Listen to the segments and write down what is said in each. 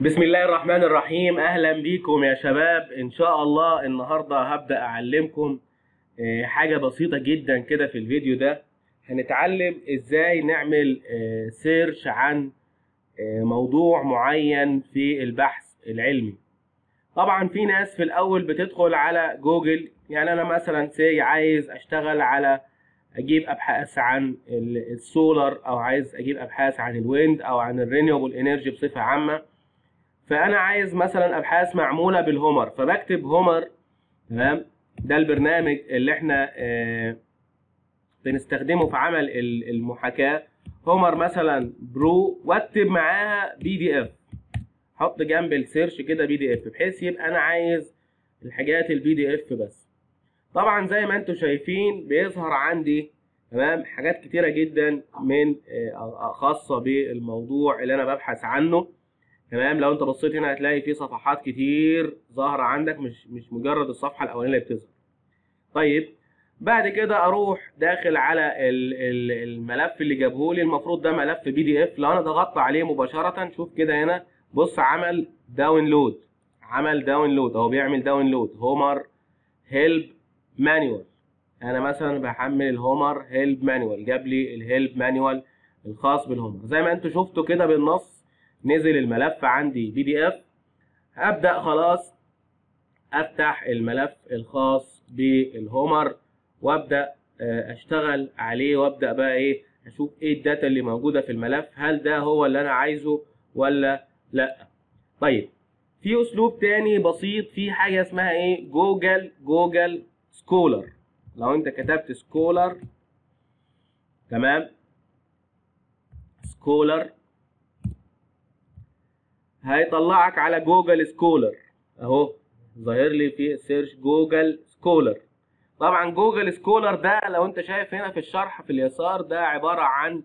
بسم الله الرحمن الرحيم. أهلا بيكم يا شباب. إن شاء الله النهارده هبدأ أعلمكم آه، حاجة بسيطة جدا كده في الفيديو ده. هنتعلم إزاي نعمل search عن آه، موضوع معين في البحث العلمي. طبعا في ناس في الأول بتدخل على جوجل. يعني أنا مثلا سي عايز أشتغل على أجيب أبحاث عن ال- السولار أو عايز أجيب أبحاث عن ال wind أو عن ال renewable energy بصفة عامة. فأنا عايز مثلا أبحاث معمولة بال HOMER فبكتب HOMER تمام؟ ده البرنامج اللي إحنا آه، بنستخدمه في عمل ال- المحاكاة. HOMER مثلا Pro واكتب معاها PDF. حط جنب ال search كده PDF بحيث يبقى أنا عايز الحاجات ال PDF بس. طبعا زي ما أنتم شايفين بيظهر عندي تمام؟ حاجات كتيرة جدا من آه، خاصه بالموضوع اللي أنا ببحث عنه. تمام؟ لو انت بصيت هنا هتلاقي في صفحات كتير ظاهرة عندك مش مش مجرد الصفحة الأولانية اللي بتظهر. طيب بعد كده أروح داخل على ال- ال- الملف اللي جابهولي. المفروض ده ملف PDF لو أنا ضغطت عليه مباشرة شوف كده هنا بص عمل download عمل download اهو بيعمل download HOMER Help Manual أنا مثلا بحمل ال HOMER Help Manual جاب لي ال Help Manual الخاص بال HOMER زي ما أنتم شفتوا كده بالنص نزل الملف عندي PDF. أبدأ خلاص. أفتح الملف الخاص بال HOMER وأبدأ آه، أشتغل عليه وأبدأ بقى إيه أشوف إيه ال data اللي موجودة في الملف. هل ده هو اللي أنا عايزه ولا لأ؟ طيب في أسلوب تاني بسيط. في حاجة اسمها إيه؟ Google Google Scholar لو أنت كتبت Scholar تمام؟ Scholar هيطلعك على Google Scholar أهو ظاهر لي في search Google Scholar طبعا Google Scholar ده لو أنت شايف هنا في الشرح في اليسار ده عبارة عن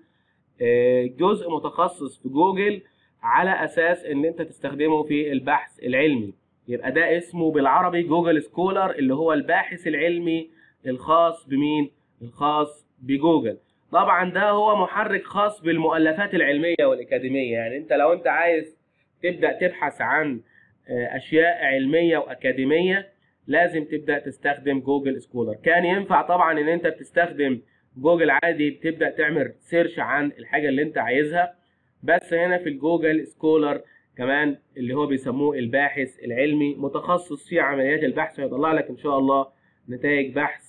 آه، جزء متخصص في جوجل على أساس إن أنت تستخدمه في البحث العلمي. يبقى ده اسمه بالعربي Google Scholar اللي هو الباحث العلمي الخاص بمين؟ الخاص بجوجل. طبعا ده هو محرك خاص بالمؤلفات العلمية والأكاديمية. يعني أنت لو أنت عايز تبدأ تبحث عن آه، أشياء علمية وأكاديمية لازم تبدأ تستخدم Google Scholar. كان ينفع طبعا إن أنت بتستخدم جوجل عادي تبدأ تعمل search عن الحاجة اللي أنت عايزها. بس هنا في ال Google Scholar كمان اللي هو بيسموه الباحث العلمي متخصص في عمليات البحث ويطلع لك إن شاء الله نتائج بحث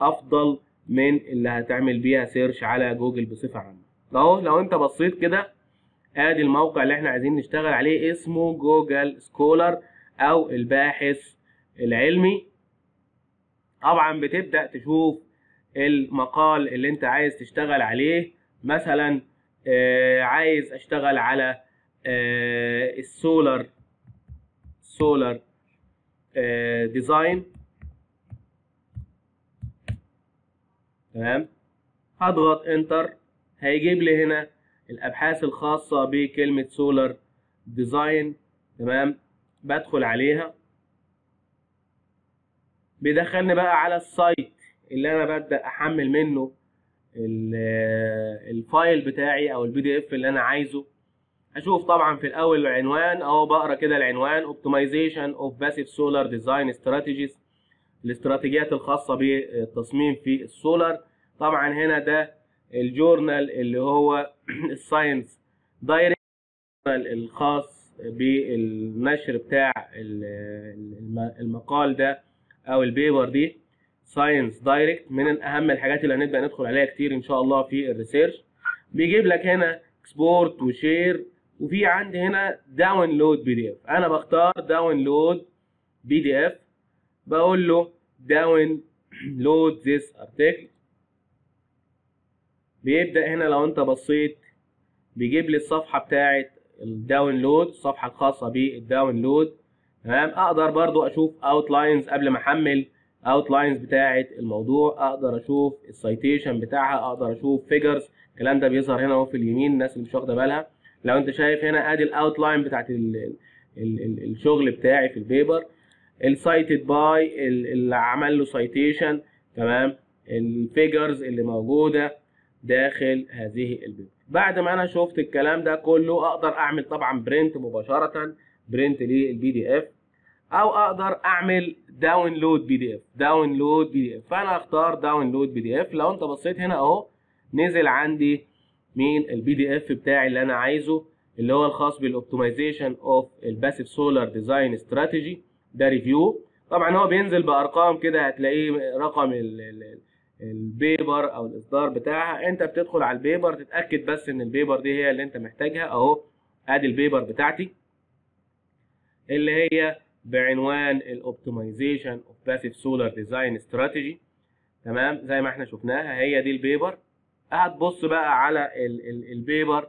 أفضل من اللي هتعمل بيها search على جوجل بصفة عامة. أهو لو أنت بصيت كده آدي الموقع اللي إحنا عايزين نشتغل عليه اسمه Google Scholar أو الباحث العلمي. طبعا بتبدأ تشوف المقال اللي انت عايز تشتغل عليه. مثلا آه، عايز أشتغل على آه، ال solar solar آه، design. تمام؟ هضغط enter هيجيب لي هنا الأبحاث الخاصة بكلمة solar design تمام؟ بدخل عليها. بيدخلني بقى على ال site اللي أنا ببدا أحمل منه ال- ال file بتاعي أو ال PDF اللي أنا عايزه. أشوف طبعا في الأول العنوان أهو بقرأ كده العنوان optimization of passive solar design strategies الاستراتيجيات الخاصة بالتصميم في السولار طبعا هنا ده ال journal اللي هو ال Science. Direct الخاص بالنشر بتاع ال- الم- المقال ده أو ال paper دي. Science Direct من اهم الحاجات اللي هنبدأ ندخل عليها كتير إن شاء الله في ال research. بيجيب لك هنا export و share وفي عندي هنا download PDF أنا بختار download PDF بقول له download this article بيبدأ هنا لو انت بصيت بيجيب لي الصفحة بتاعه ال download الصفحة الخاصة بال download تمام؟ أقدر برضو أشوف outlines قبل ما أحمل outlines بتاعه الموضوع. أقدر أشوف ال citation بتاعها أقدر أشوف figures الكلام ده بيظهر هنا أهو في اليمين الناس اللي مش واخدة بالها. لو انت شايف هنا ادي ال outline بتاعت ال الشغل بتاعي في ال paper ال cited by اللي عمل له citation تمام؟ ال figures اللي موجودة. داخل هذه ال paper بعد ما أنا شفت الكلام ده كله أقدر أعمل طبعا print مباشرة print لل PDF أو أقدر أعمل download PDF داونلود بي دي اف فأنا أختار داونلود بي دي اف لو أنت بصيت هنا أهو نزل عندي مين؟ ال PDF بتاعي اللي أنا عايزه اللي هو الخاص بال optimization of ال passive solar design strategy ده review طبعا هو بينزل بأرقام كده هتلاقيه رقم ال ال ال paper أو الإصدار بتاعها. أنت بتدخل على ال paper تتأكد بس إن ال paper دي هي اللي أنت محتاجها. أهو أدي ال paper بتاعتي اللي هي بعنوان ال optimization of passive solar design strategy تمام؟ زي ما إحنا شفناها هي دي ال paper. هتبص بقى على ال ال ال paper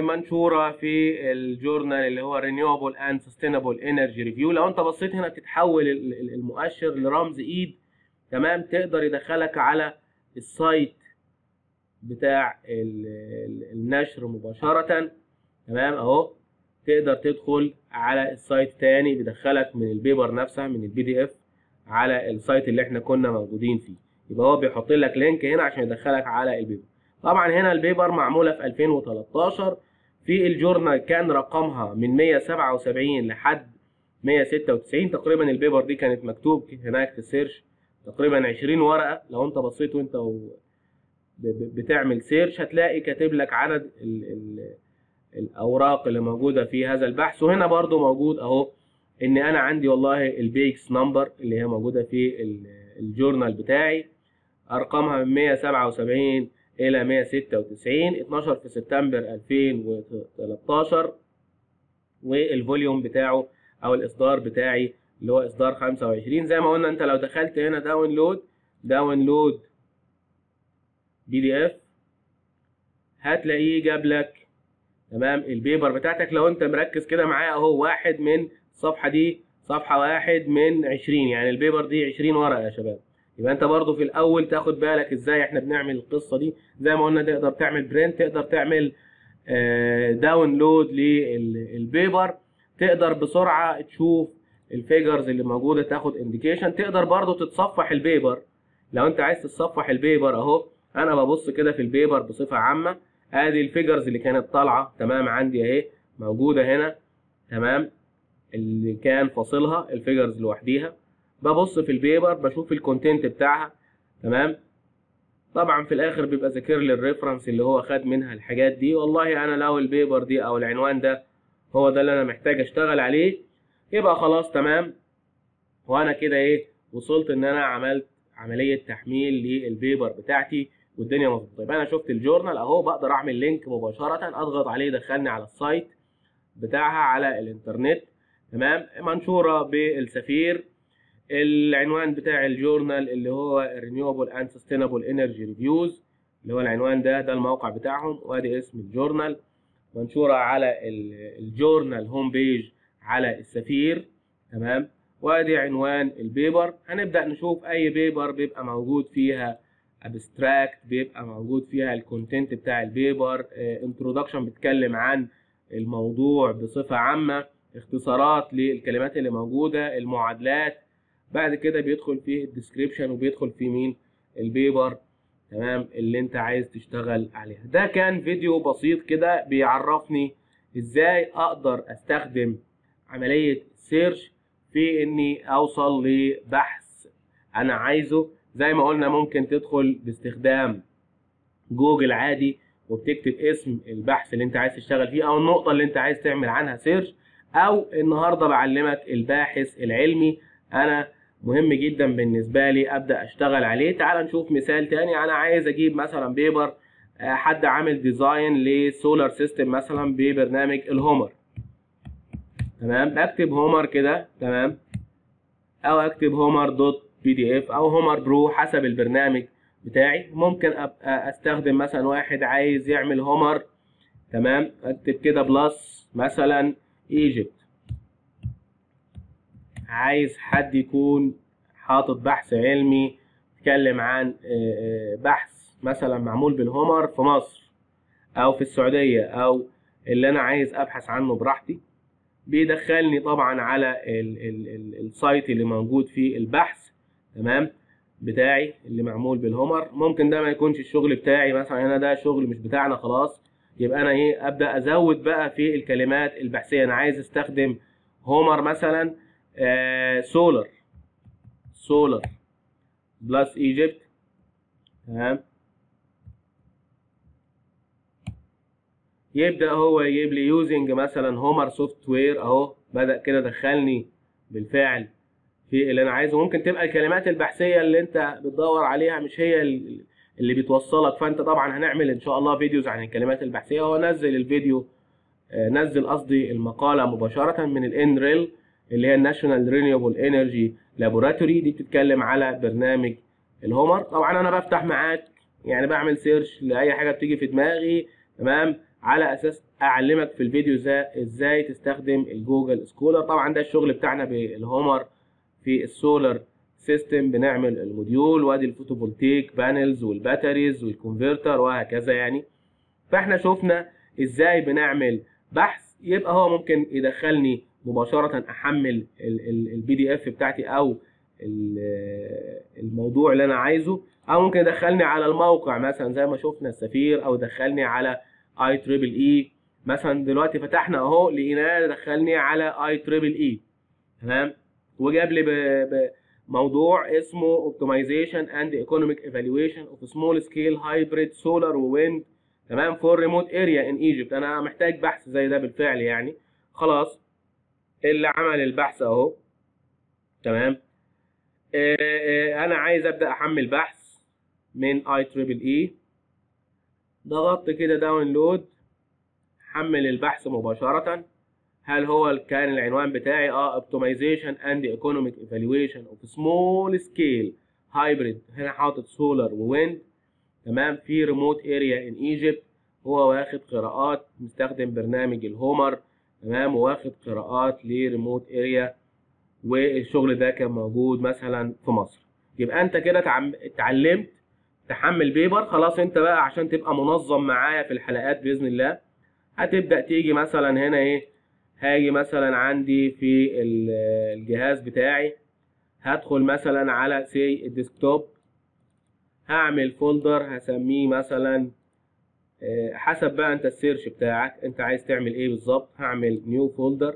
منشورة في ال journal اللي هو Renewable and Sustainable Energy Review. لو أنت بصيت هنا بتتحول المؤشر لرمز ايد تمام؟ تقدر يدخلك على ال site بتاع النشر مباشرة. تمام؟ أهو. تقدر تدخل على ال site تاني بيدخلك من ال paper نفسها من ال PDF على ال site اللي إحنا كنا موجودين فيه. يبقى هو بيحط لك link هنا عشان يدخلك على ال paper. طبعا هنا ال paper معمولة في 2013 في ال journal كان رقمها من 177 لحد 196 تقريبا ال paper دي كانت مكتوب هناك في ال search. تقريبا 20 ورقة. لو انت بصيت وانت. بتعمل search هتلاقي كاتب لك عدد ال... ال... الأوراق اللي موجودة في هذا البحث. وهنا برضو موجود أهو إن أنا عندي والله ال pages number اللي هي موجودة في ال journal بتاعي. أرقامها من 177 إلى 196 12 في سبتمبر 2013 وال volume بتاعه أو الإصدار بتاعي اللي هو إصدار 25 زي ما قلنا أنت لو دخلت هنا download download PDF هتلاقيه جاب لك تمام؟ ال paper بتاعتك لو أنت مركز كده معايا أهو واحد من الصفحه دي صفحة واحد من 20 يعني ال paper دي 20 ورقه يا شباب. يبقى أنت برضو في الأول تاخد بالك إزاي إحنا بنعمل القصة دي. زي ما قلنا تقدر تعمل print تقدر تعمل download لل paper تقدر بسرعة تشوف ال figures اللي موجودة تاخد indication تقدر برضو تتصفح ال paper. لو انت عايز تتصفح ال paper اهو أنا ببص كده في ال paper بصفة عامة. ادي ال figures اللي كانت طالعة. تمام عندي اهي موجودة هنا. تمام اللي كان فاصلها ال figures لوحديها. ببص في ال paper بشوف ال content بتاعها. تمام طبعا في الآخر بيبقى ذاكر لي ال reference اللي هو خد منها الحاجات دي. والله أنا لو ال paper دي أو العنوان ده هو ده اللي أنا محتاج أشتغل عليه. يبقى خلاص تمام. وأنا كده إيه وصلت إن أنا عملت عملية تحميل لل paper بتاعتي والدنيا مظبوطة. يبقى أنا شفت ال journal أهو بقدر أعمل link مباشرة أضغط عليه يدخلني على ال site بتاعها على الإنترنت تمام. منشورة ب Elsevier العنوان بتاع ال journal اللي هو Renewable and Sustainable Energy Reviews اللي هو العنوان ده ده الموقع بتاعهم وأدي اسم ال journal. منشورة على ال journal home page على Elsevier تمام؟ وادي عنوان ال paper. هنبدأ نشوف أي paper بيبقى موجود فيها abstract بيبقى موجود فيها ال content بتاع ال paper. introduction بتتكلم عن الموضوع بصفة عامة. اختصارات للكلمات اللي موجودة المعادلات. بعد كده بيدخل في ال description وبيدخل في مين؟ ال paper. تمام؟ اللي انت عايز تشتغل عليها. ده كان فيديو بسيط كده بيعرفني إزاي أقدر استخدم عملية search في إني أوصل لبحث أنا عايزه. زي ما قلنا ممكن تدخل باستخدام جوجل عادي وبتكتب اسم البحث اللي أنت عايز تشتغل فيه أو النقطة اللي أنت عايز تعمل عنها search أو النهاردة بعلمك الباحث العلمي. أنا مهم جدا بالنسبة لي أبدأ أشتغل عليه. تعال نشوف مثال تاني. أنا عايز أجيب مثلا paper حد عامل design ل solar system مثلا ببرنامج ال HOMER. تمام؟ بكتب HOMER كده تمام؟ أو اكتب HOMER dot PDF أو HOMER Pro حسب البرنامج بتاعي. ممكن ابقى أستخدم مثلا واحد عايز يعمل HOMER تمام؟ اكتب كده plus مثلا Egypt عايز حد يكون حاطط بحث علمي يتكلم عن بحث مثلا معمول بال HOMER في مصر أو في السعودية أو اللي أنا عايز أبحث عنه براحتي. بيدخلني طبعا على ال ال ال ال site اللي موجود فيه البحث تمام بتاعي اللي معمول بال HOMER. ممكن ده ما يكونش الشغل بتاعي مثلا هنا ده شغل مش بتاعنا خلاص. يبقى أنا إيه أبدأ أزود بقى في الكلمات البحثية. أنا عايز أستخدم HOMER مثلا آه solar solar plus Egypt تمام. يبدأ هو يجيب لي using مثلا HOMER software أهو بدأ كده دخلني بالفعل في اللي أنا عايزه. ممكن تبقى الكلمات البحثية اللي أنت بتدور عليها مش هي اللي بتوصلك. فأنت طبعا هنعمل إن شاء الله videos عن الكلمات البحثية. هو نزل الفيديو نزل قصدي المقالة مباشرة من ال NREL اللي هي ال National Renewable Energy Laboratory دي بتتكلم على برنامج ال HOMER طبعا أنا بفتح معاك يعني بعمل search لأي حاجة بتيجي في دماغي تمام؟ على أساس أعلمك في الفيديو إزاي تستخدم ال Google Scholar طبعا ده الشغل بتاعنا بال HOMER في ال solar system بنعمل ال module وأدي ال photovoltaic panels وال batteries وال converter وهكذا يعني. فإحنا شفنا إزاي بنعمل بحث يبقى هو ممكن يدخلني مباشرة أحمل ال PDF بتاعتي أو الموضوع اللي أنا عايزه. أو ممكن يدخلني على الموقع مثلا زي ما شفنا Elsevier أو يدخلني على IEEE مثلا دلوقتي فتحنا أهو لقيناه دخلني على IEEE تمام؟ وجاب لي بموضوع اسمه optimization and economic evaluation of small scale hybrid solar wind. تمام؟ for remote area in Egypt. أنا محتاج بحث زي ده بالفعل يعني. خلاص. اللي عمل البحث أهو. تمام؟ أنا عايز أبدأ أحمل بحث من IEEE ضغطت كده download حمل البحث مباشرة. هل هو كان العنوان بتاعي؟ آه optimization and economic evaluation of small scale hybrid. هنا حاطط solar و wind تمام في remote area in Egypt هو واخد قراءات مستخدم برنامج ال HOMER تمام وواخد قراءات ل remote area والشغل ده كان موجود مثلا في مصر. يبقى أنت كده اتعلمت تحمل paper خلاص انت بقى عشان تبقى منظم معايا في الحلقات بإذن الله هتبدأ تيجي مثلا هنا إيه هاجي مثلا عندي في الجهاز بتاعي هدخل مثلا على C ال desktop هعمل folder هسميه مثلا حسب بقى أنت ال search بتاعك أنت عايز تعمل إيه بالظبط هعمل new folder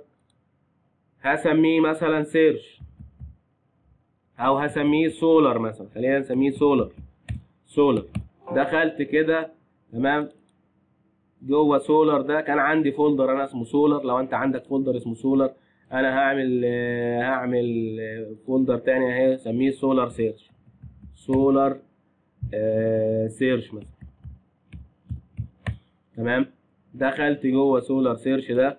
هسميه مثلا search أو هسميه سولار مثلا خلينا نسميه solar solar دخلت كده تمام؟ جوه سولار ده كان عندي folder أنا اسمه سولار لو أنت عندك folder اسمه سولار أنا هعمل هعمل folder تاني أهي أسميه solar search solar search مثلا. تمام؟ دخلت جوه solar search ده.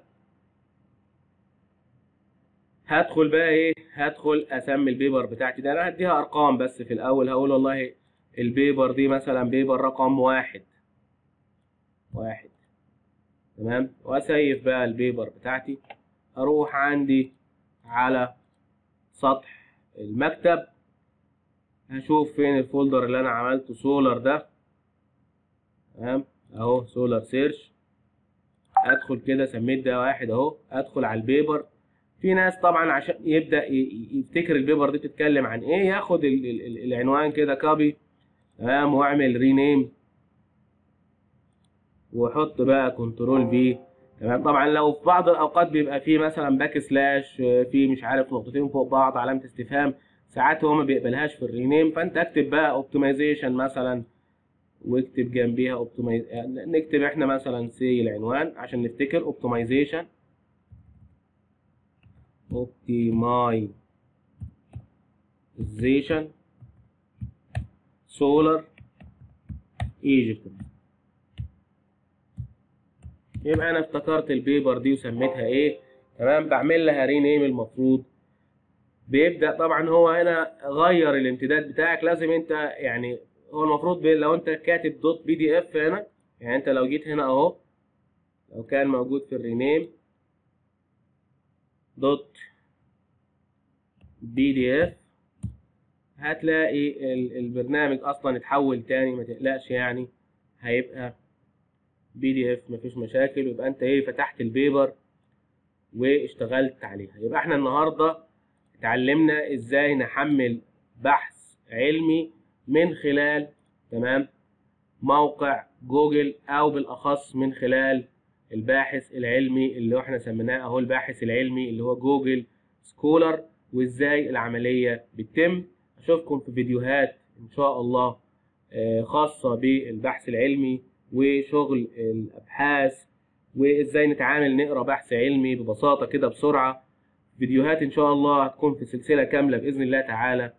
هدخل بقى إيه؟ هدخل أسمي ال paper بتاعتي ده. أنا هديها أرقام بس في الأول. هقول والله ال paper دي مثلا paper رقم واحد. واحد. تمام؟ وأ save بقى ال paper بتاعتي. أروح عندي على سطح المكتب. هشوف فين ال folder اللي أنا عملته سولار ده. تمام؟ أهو solar search. أدخل كده سميت ده واحد أهو. أدخل على ال paper. في ناس طبعا عشان يبدأ يفتكر ال paper دي بتتكلم عن إيه. ياخد ال ال العنوان كده copy تمام واعمل rename؟ وحط بقى control V تمام؟ طبعا لو في بعض الأوقات بيبقى فيه مثلا backslash في مش عارف نقطتين فوق بعض علامة استفهام ساعات هو ما بيقبلهاش في ال rename. فأنت اكتب بقى optimization مثلا واكتب جنبيها optimize نكتب إحنا مثلا زي العنوان عشان نفتكر optimization optimization solar Egypt يبقى أنا افتكرت ال paper دي وسميتها إيه؟ تمام؟ بعمل لها rename المفروض. بيبدأ طبعا هو هنا غير الامتداد بتاعك. لازم أنت يعني هو المفروض لو أنت كاتب dot PDF هنا يعني أنت لو جيت هنا أهو لو كان موجود في ال rename dot PDF هتلاقي البرنامج أصلا اتحول تاني ما تقلقش يعني. هيبقى PDF مفيش مشاكل يبقى أنت إيه فتحت ال paper واشتغلت عليها. يبقى إحنا النهارده اتعلمنا إزاي نحمل بحث علمي من خلال تمام موقع جوجل أو بالأخص من خلال الباحث العلمي اللي إحنا سميناه أهو الباحث العلمي اللي هو Google Scholar وإزاي العملية بتتم. اشوفكم في فيديوهات إن شاء الله آه، خاصة بالبحث العلمي وشغل الأبحاث وإزاي نتعامل نقرأ بحث علمي ببساطة كده بسرعة. فيديوهات إن شاء الله هتكون في سلسلة كاملة بإذن الله تعالى.